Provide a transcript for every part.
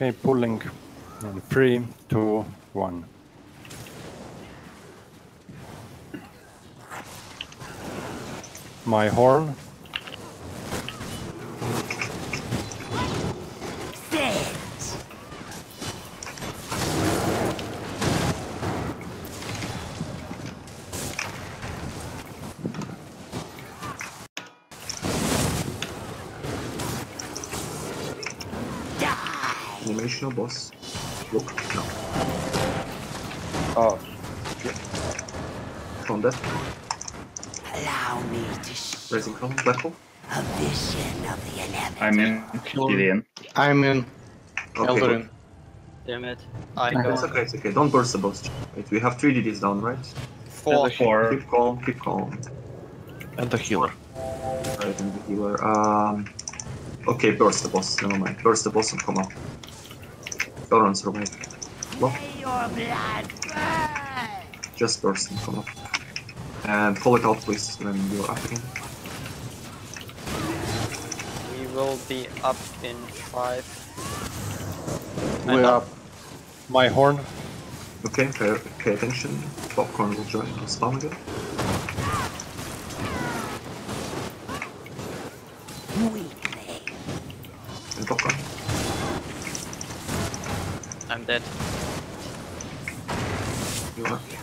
Okay, pulling. In three, two, one. My horn. Animation boss. Look, no. Oh, From that, Allow me to show Rising Crown, Black Hole. a vision of the inevitable. I'm in. Gideon. I'm in. Okay, Eldarin. Damn it. I It's okay, it's okay. Don't burst the boss. Wait, we have three DDs down, right? Four. Four. Keep calm, keep calm. and the healer. Right, and the healer. Um. Okay, burst the boss. Never mind. Burst the boss and come up. Don't survive. Lock. May your blood burn. Just burst and come up. And call it out, please, when you're up again. We will be up in five. We're up. My horn. Okay, pay, pay attention. Popcorn will join the spawn again. Weakling. And popcorn. Dead. You are.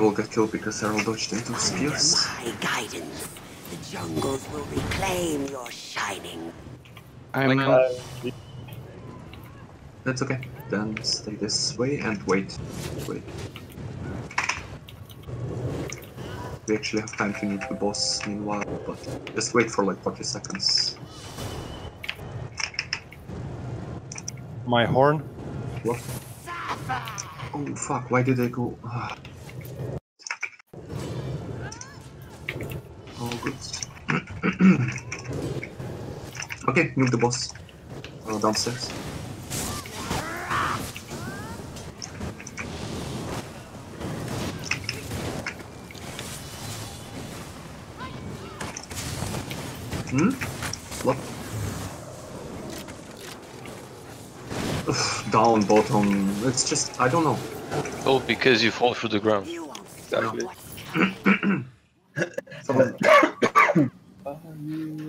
Will get killed because Errol dodged into Under spears. my guidance, the jungles will reclaim your shining. I'm in. Uh, That's okay. Then stay this way and wait. Wait. We actually have time to meet the boss meanwhile, but just wait for like 40 seconds. My horn. What? Oh fuck, why did I go? Okay, move the boss uh, downstairs. Hmm? What? Ugh, Down, bottom. It's just, I don't know. Oh, because you fall through the ground. You won't Exactly. stop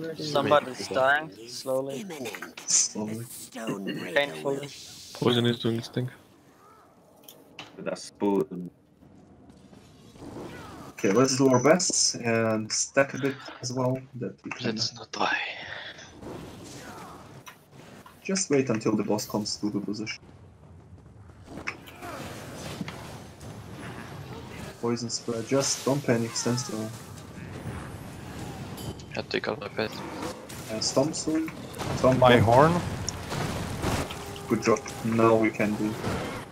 what's Somebody's dying slowly. Slowly. The stone breaker Painfully. Poison is doing its thing. With a spoon. Okay, let's do our best and stack a bit as well. That we can Let's not die. just wait until the boss comes to the position. Poison spread. Just don't panic. Stand still. I take out my pet. Uh, stomp soon. Stomp. My stomp. horn. Good job. Now we can do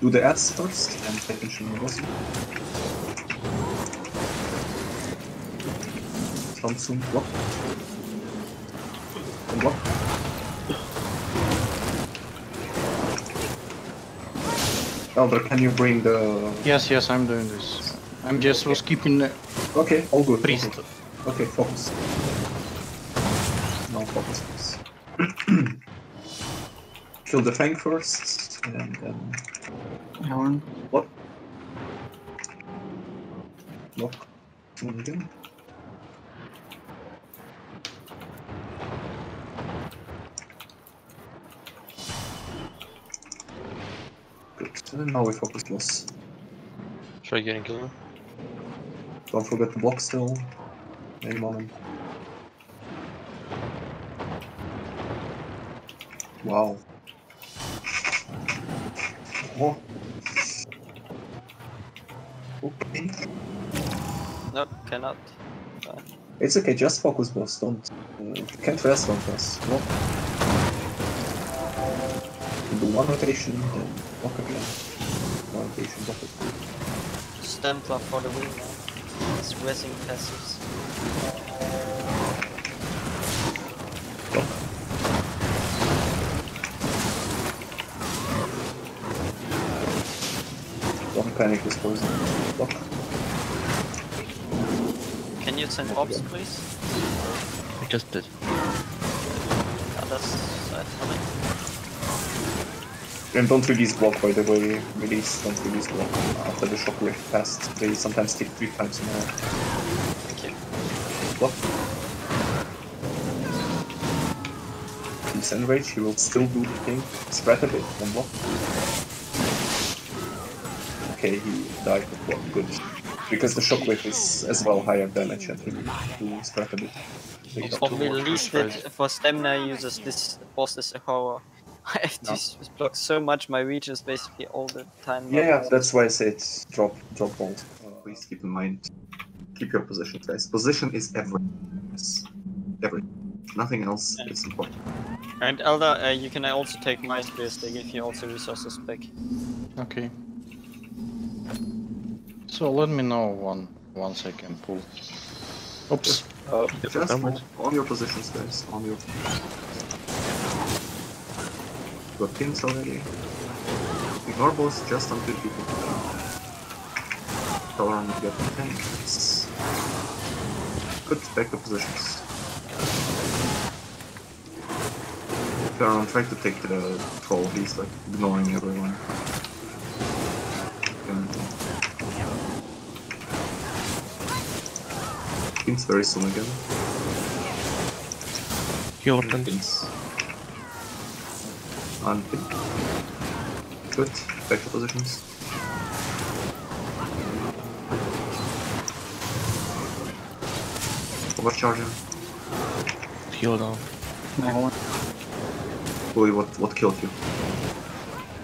do the ads first and take attention to the boss. Stomp soon. Block. And block. Elder, can you bring the Yes, yes, I'm doing this. I'm just was keeping Okay, all good. priest. Okay, okay focus. Kill the Fang first, and then Horn. what? Lock. One again. Good. And now we focus boss. Try getting killed. Don't forget to block still. Aim on him. Wow. Okay. No, cannot. It's okay, just focus, boss. Don't. Uh, can't rest, don't rest. Walk. Do one rotation, then walk again. One rotation, walk again. Stemplar for the win. It's resin passives. Panic this poison. Walk. Can you send ops, please? I just did. Other side coming. And don't release block, by the way. Release, don't release block. After the shockwave passed, they sometimes take three times in a row. Thank you. Block. He's enraged, he will still do the thing. Spread a bit, then block. Okay, he died with block, good. Because the shockwave is as well higher damage and he will spread a bit. Take Also- up. Probably released it for stamina users. This boss is a horror. I have to No. s- block so much. My reach is basically all the time. Yeah, yeah, that's why I said drop, drop bolt. Please keep in mind, keep your position, guys. Position is everything. Yes. Everything. Nothing else Yeah. is important. And Elder, uh, you can also take my spears. They give you also resources back. Okay. So let me know one once I can pull. Oops. Uh, just downwards. on, on your positions, guys. On your. Got pins already. Ignore boss just until people. Tolerant get the tank. Nice. Good. Back to positions. Baron, try to take the troll. He's like ignoring everyone. And, Pins very soon again. Heal turns. Pins. Unpin. Good. Back to positions. Overcharging. Heal down. Boy, what what killed you?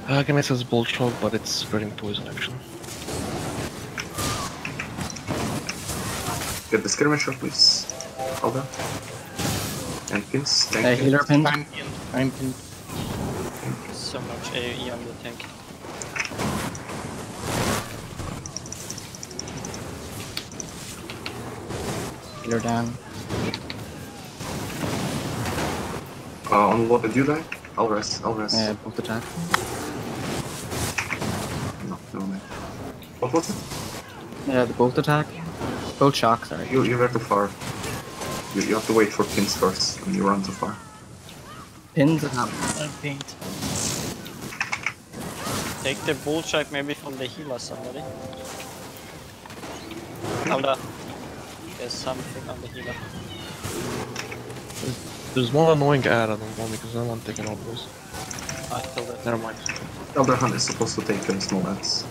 Uh, Ganesha's bolt shock, but it's spreading poison actually. Get the skirmisher, please. Alda. And pins. Thank Uh, you. healer pin. I'm pinned. I'm pinned. So much AE on the tank. Healer down. Uh, on what did you die? I'll rest. I'll rest. Uh, both attack. No, no, man. What was it? Yeah, the bolt attack. Bolt shock, sorry. You you were too far. You, you have to wait for pins first, and you run too far. Pins up. Take the bullshit maybe from the healer, somebody. Elder. There's something on the healer. There's one annoying ad on the one because I want taking all those. I killed it. Never mind. Elder Hunt is supposed to take uh, small ads.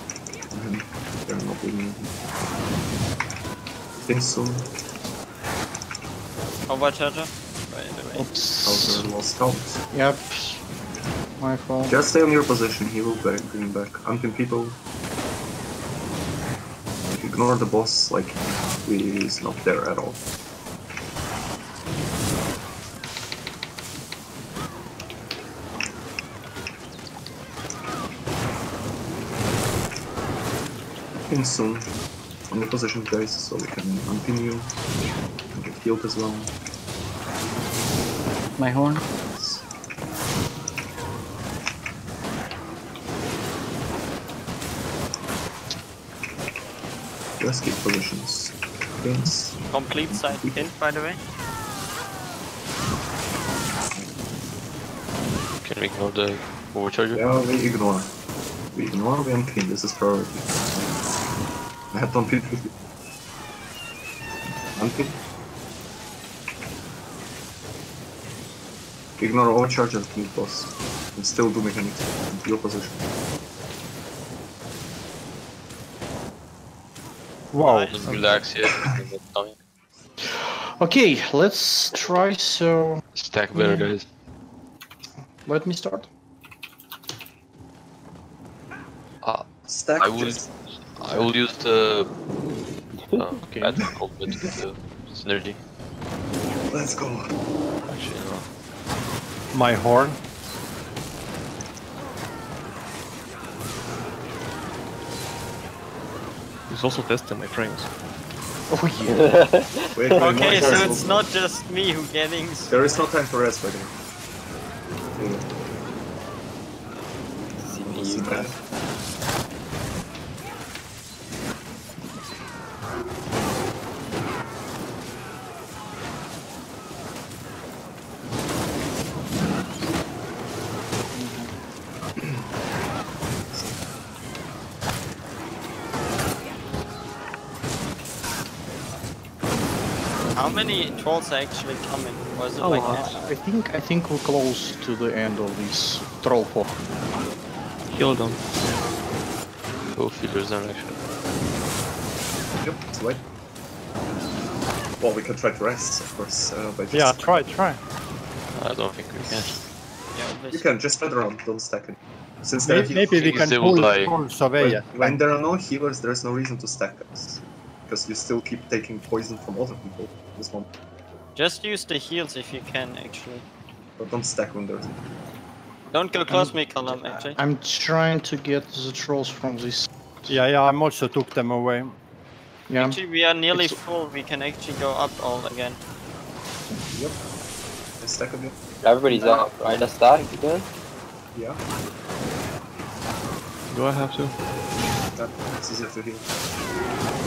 And they're not doing anything. Pins soon. Overcharger. By the. Oops. Elder lost out. Yep. My fault. Just stay on your position, he will back, bring back. Unpin people. Ignore the boss, like, he is not there at all. Pin soon. On your position, guys, so we can unpin you. And get healed as well. My horn. Just keep positions. Pins. Complete side pin, by the way. Can we ignore the overcharger? Yeah, we ignore. We ignore, we unpin, this is priority. I have to unpin quickly. Unpin. Ignore overcharge and kill boss. And still do mechanics into your position. Wow. Just relax here. and get done. Okay, let's try. So Stack better, guys. let me start. Uh, Stack I would- just I will use the uh, Okay. bad called with the synergy. Let's go. Actually, no. My horn. He's also testing my frames. Oh yeah. Wait, wait, Okay, so it's not just me who getting. s- There is no time for rest, by the way. How many trolls are actually coming? Was it A like lot. I think I think we're close to the end of this troll fog. Kill them. Both healers are actually. Yep, it's late. Well, we can try to rest, of course, uh, by just... Yeah, try, try. I don't think we can. Yeah, You can, just spread around, don't stack it. Since there Maybe, maybe we can they pull die. trolls away. when, when there are no healers, there's no reason to stack us. Because you still keep taking poison from other people. This one. Just use the heals if you can, actually. But don't stack when there's... Don't go close me, Column, actually. I'm trying to get the trolls from this. Yeah, yeah, I'm also took them away. Yeah. Actually, we are nearly It's- full. We can actually go up all again. Yep. I stack again. Everybody's up, right? That's that, you good? Yeah. Do I have to? That, it's easier to heal.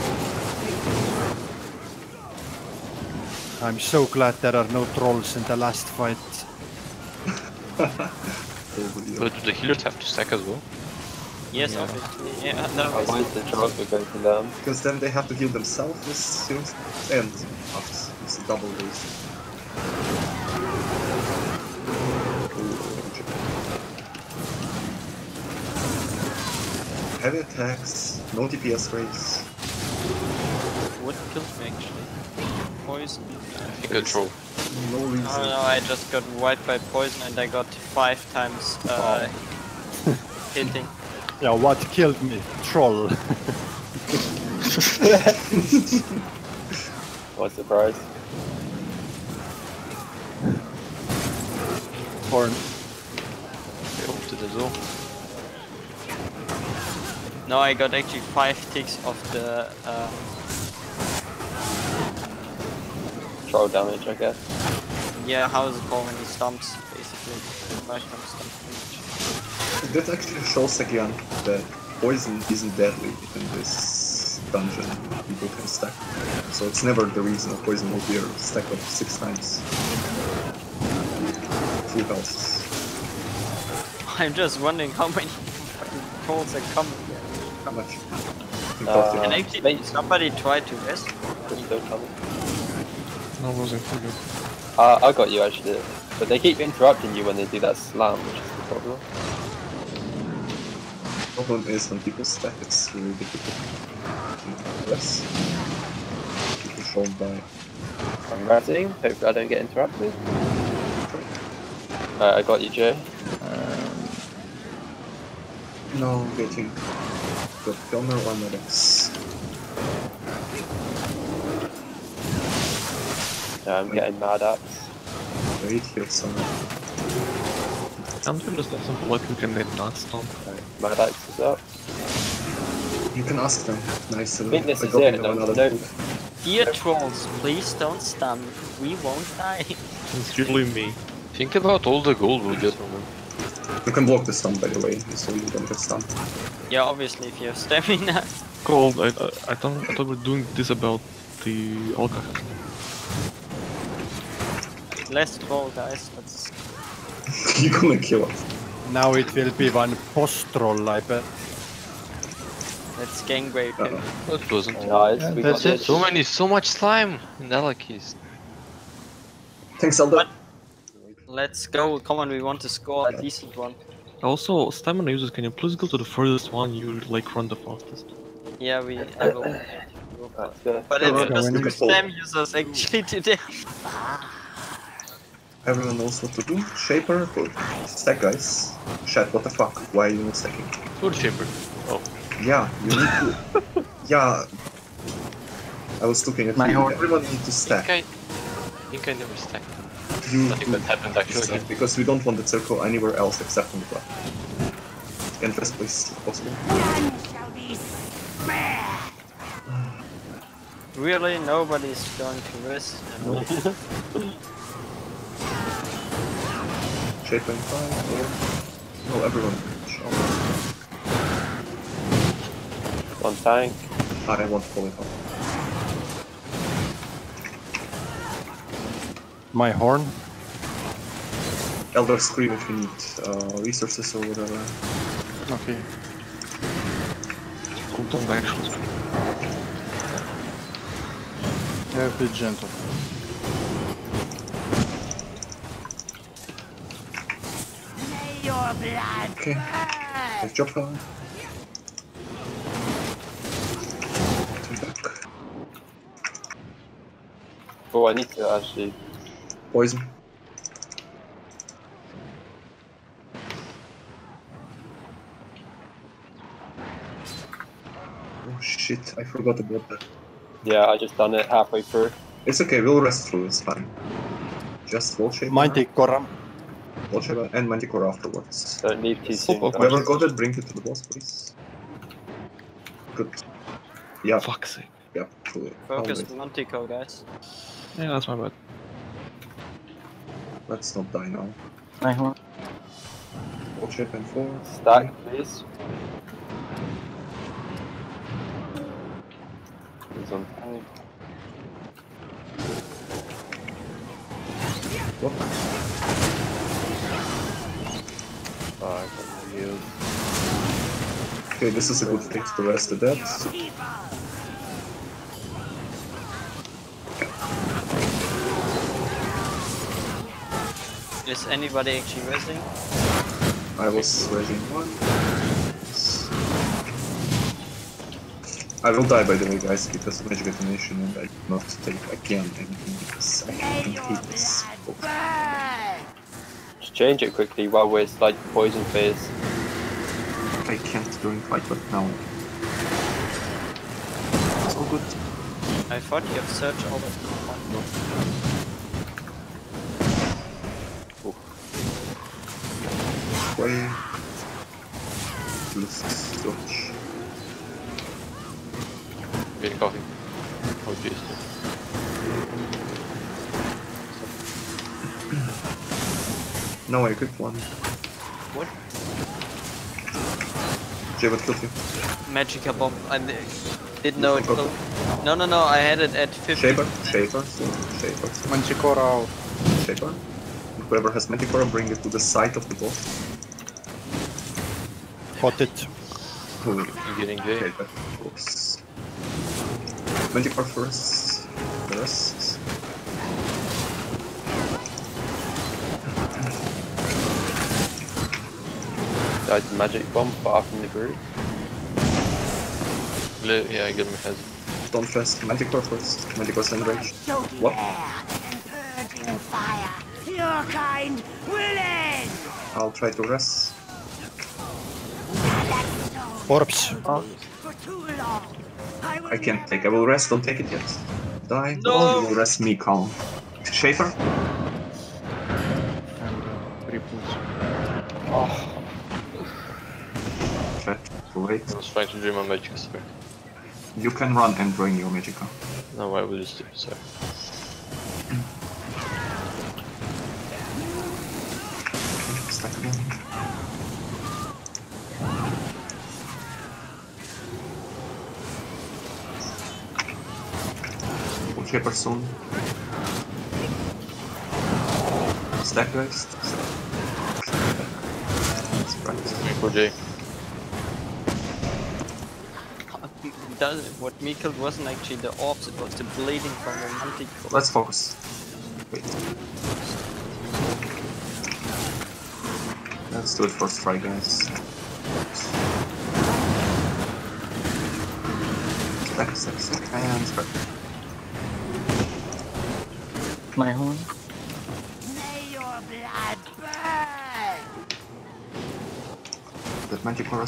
I'm so glad there are no trolls in the last fight. Probably. But do the healers have to stack as well? Yes, Yeah. obviously. Yeah, no, Otherwise the trolls will go to them. Because then they have to heal themselves as soon as and us. It's a double waste. Heavy attacks, no DPS raise. What killed me, actually? Poison. I think a troll. No reason. Oh no, I just got wiped by poison and I got five times uh, hitting. Yeah, what killed me? Troll. What surprise. Horn. Okay, over to the door. No, I got actually five ticks of the. Uh, Troll damage, I guess. yeah, how is it called when he stumps, basically? Mushroom stump. That actually shows again that poison isn't deadly in this dungeon. People can stack. So it's never the reason a poison will be a stack of six times. Full health. I'm just wondering how many fucking trolls are coming. How much? Uh, And actually, somebody tried to rest. They're still coming. No, wasn't too good. Uh, I got you actually. But they keep interrupting you when they do that slam, which is the problem. The problem is when people stack, it's really difficult. Yes. People shown by. I'm resting. Hopefully I don't get interrupted. Alright, I got you, Jay. Um, No, getting the Filmer or medics. Yeah, I'm getting mad at. Wait here somewhere. Can't we just let some blood who can then not stomp? Mad axe is up. You can ask them. Nice. Uh, I think this is it, them no- no- Dear trolls, please don't stun. We won't die. It's really me. Think about all the gold we'll get from them. You can block the stun by the way, so you don't get stunned. yeah, obviously, if you have stamina. Gold, I, I, I, thought, I thought we were doing this about the alcohol. Less troll, guys. That's You're gonna kill us. Now it will be one post troll, I bet. that's gang rape him. Uh-oh. That wasn't. Oh, nice, Yeah, we that's it. this. So many, so much slime in Alakis. Thanks, Zelda. Let's go. Come on, we want to score a decent one. Also, stamina users, can you please go to the furthest one you like run the fastest? Yeah, we. I will. That's good. But Yeah, it's yeah, just we two can pull. stem users actually today. Ah. Everyone knows what to do. Shaper, good. Stack guys. Chat, what the fuck? Why are you not stacking? Good shaper. Oh, Yeah, you need to. yeah. I was looking at My you. horn. Everyone need to I stack. think I, I think I never stacked. You Nothing that happened actually. stack because we don't want the circle anywhere else except on the club. And first place if possible. None shall be. Really, nobody's going to risk. Shape and five. Or... No, everyone. Shall. One tank. I want to pull it off. My horn. Elder Scream if you need uh, resources or whatever. Okay. Cooldown actions. Yeah, be gentle. May your blood Okay. burn. Nice job, fella. Oh, I need to actually. Poison. Oh shit, I forgot about that. Yeah, I just done it halfway through. It's okay, we'll rest through, it's fine. Just wall shape. Manticora. Wall shape and Manticore afterwards. Don't leave too soon. Oh, Whoever got it, bring it to the boss, please. Good. Yeah, Fuck's sake. yeah, fully. Focus Alright, Montico, guys. Yeah, that's my bad. Let's not die now. I horn. Wall shape and four. Stack, please. He's on tank. What? Oh, I got no yield. Okay, this is a good thing to rest the dead. People. Is anybody actually resting? I was raising one. I will die by the way guys because of magic detonation and I do not take again anything because I May fucking your hate this. Blood burn. Just change it quickly while we're like poison phase. I can't during fight but now. It's all good. I thought you have search all of the time. Way. Let's dodge. Getting coffee. Oh jeez. Now I equipped one. What? Jay, what killed you? Magica bomb. I didn't know it. Will... No, no, no. I had it at 50. Shaper? Shaper? Shaper. Manticore out. Shaper. Whoever has Manticore, bring it to the side of the boss. Got it. Cool. I'm getting J. Okay, that works. Manticore first. The. Died to magic bomb far from the group. Blue, Yeah, I get my head. Don't fast. Manticore first. Manticore's enraged. Choking What? and purging fire. Your kind will end. I'll try to rest. That's no Corpse. for too long. I, can't take. I will rest. Don't take it yet. Die. No. Oh, you will rest me calm. Shaper? Wait. I was trying to dream on magic, sorry. You can run and drain your Magica. No, I will just do. Stack again. Will soon. Stack. Surprise. Wait for J. Does what me killed wasn't actually the orbs, it was the bleeding from the Manticore. Let's focus. Wait. Let's do it first try, guys. Stack, stack, stack, and spread. My horn. May your blood burn. That magic aura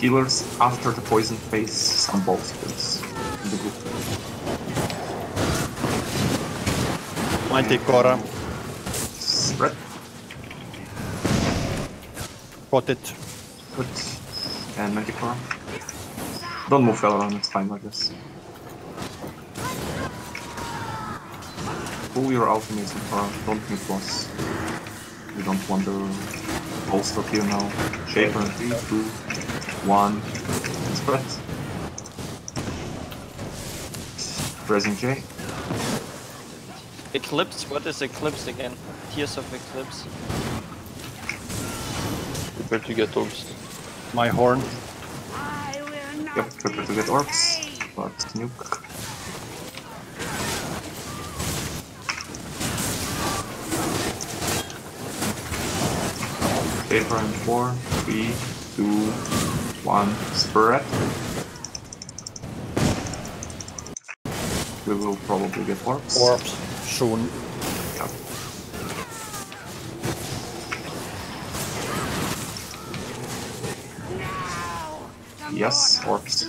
Healers, after the poison phase, some balls, please. In the group. Mighty Cora. Spread. Got it. Good. And Manticore. Don't move Valorant, it's fine like this. Pull your ultimates in don't move loss. We don't want the bolster here now. Shaper 3, 2, 1. Spread. Pressing J. Eclipse? What is Eclipse again? Tears of Eclipse. Prepare to get orbs. My horn. I will not Yep, prepare to get orbs. But nuke. Paper in 4, 3, 2, 1, spread. We will probably get orbs. Orbs. Soon. Yep. Yes, orbs.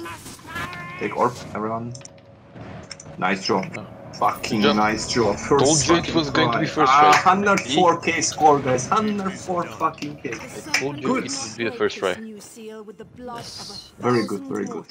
Take orb, everyone. Nice job. Fucking Job. nice job. First Told you it fucking was going to be try. first Ah, try. 104k score, guys. 104 fucking k. told you Good. it would be the first try. Yes. Very good, very good.